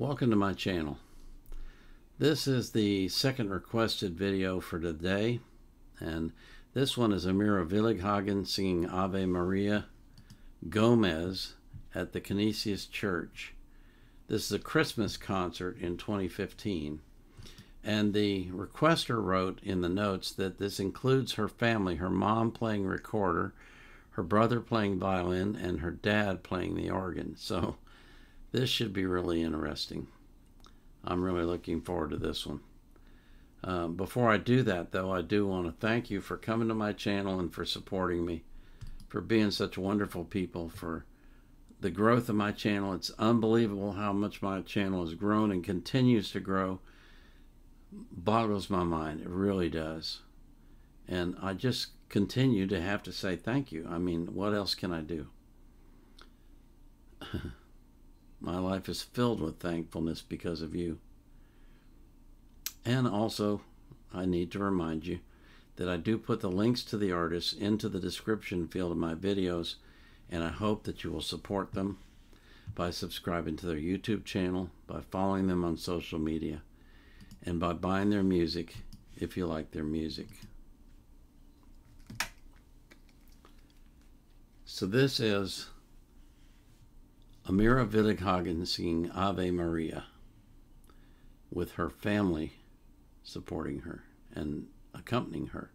Welcome to my channel. This is the second requested video for today and this one is Amira Willighagen singing Ave Maria Gomez at the Canisius Church. This is a Christmas concert in 2015 and the requester wrote in the notes that this includes her family, her mom playing recorder, her brother playing violin, and her dad playing the organ. So this should be really interesting. I'm really looking forward to this one. Uh, before I do that, though, I do want to thank you for coming to my channel and for supporting me, for being such wonderful people, for the growth of my channel. It's unbelievable how much my channel has grown and continues to grow. Boggles my mind. It really does. And I just continue to have to say thank you. I mean, what else can I do? My life is filled with thankfulness because of you. And also, I need to remind you that I do put the links to the artists into the description field of my videos, and I hope that you will support them by subscribing to their YouTube channel, by following them on social media, and by buying their music if you like their music. So this is Amira Willighagen singing Ave Maria with her family supporting her and accompanying her.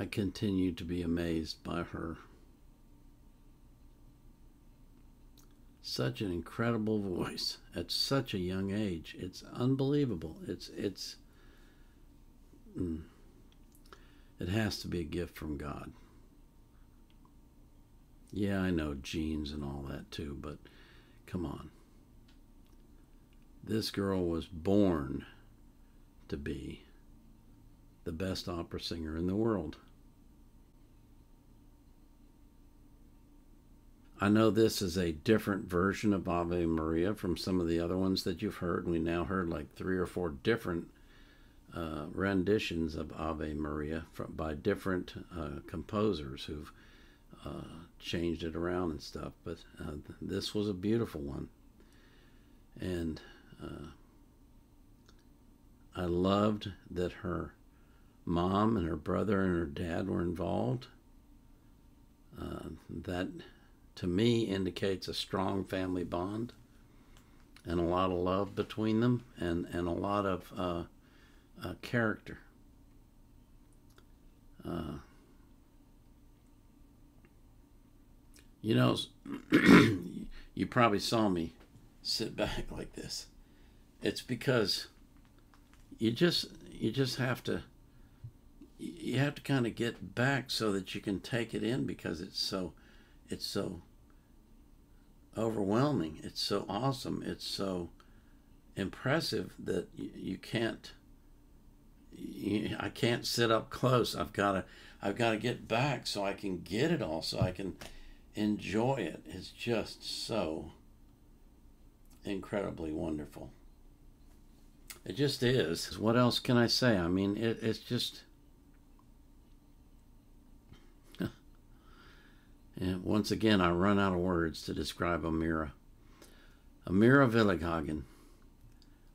I continue to be amazed by her. Such an incredible voice at such a young age. It's unbelievable. It's it's mm, it has to be a gift from God. Yeah, I know genes and all that too, but come on. This girl was born to be the best opera singer in the world. I know this is a different version of Ave Maria from some of the other ones that you've heard. We now heard like three or four different uh, renditions of Ave Maria from, by different uh, composers who've uh, changed it around and stuff. But uh, this was a beautiful one. And uh, I loved that her mom and her brother and her dad were involved. Uh, that to me indicates a strong family bond and a lot of love between them and, and a lot of uh, uh, character. Uh, you know, you probably saw me sit back like this. It's because you just you just have to you have to kind of get back so that you can take it in because it's so it's so overwhelming. It's so awesome. It's so impressive that you, can't. You, I can't sit up close. I've got to. I've got to get back so I can get it all. So I can enjoy it. It's just so incredibly wonderful. It just is. What else can I say? I mean, it, it's just And once again, I run out of words to describe Amira. Amira Willighagen,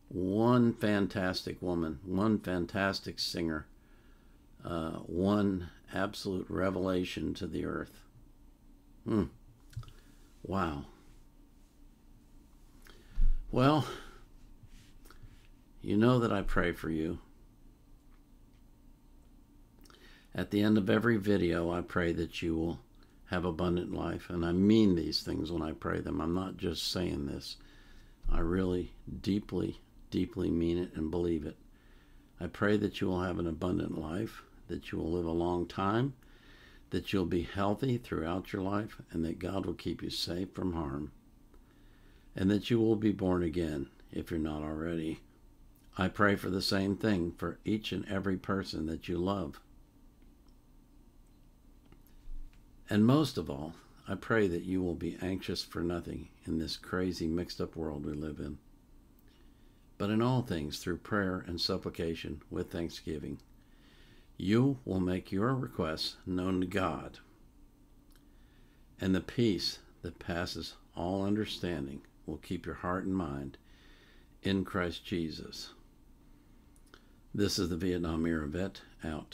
one fantastic woman, one fantastic singer, uh, one absolute revelation to the earth. Hmm. Wow. Well, you know that I pray for you. At the end of every video, I pray that you will have abundant life. And I mean these things when I pray them. I'm not just saying this. I really deeply, deeply mean it and believe it. I pray that you will have an abundant life, that you will live a long time, that you'll be healthy throughout your life, and that God will keep you safe from harm, and that you will be born again if you're not already. I pray for the same thing for each and every person that you love. And most of all, I pray that you will be anxious for nothing in this crazy, mixed up world we live in. But in all things, through prayer and supplication with thanksgiving, you will make your requests known to God. And the peace that passes all understanding will keep your heart and mind in Christ Jesus. This is the Vietnam Era Vet out.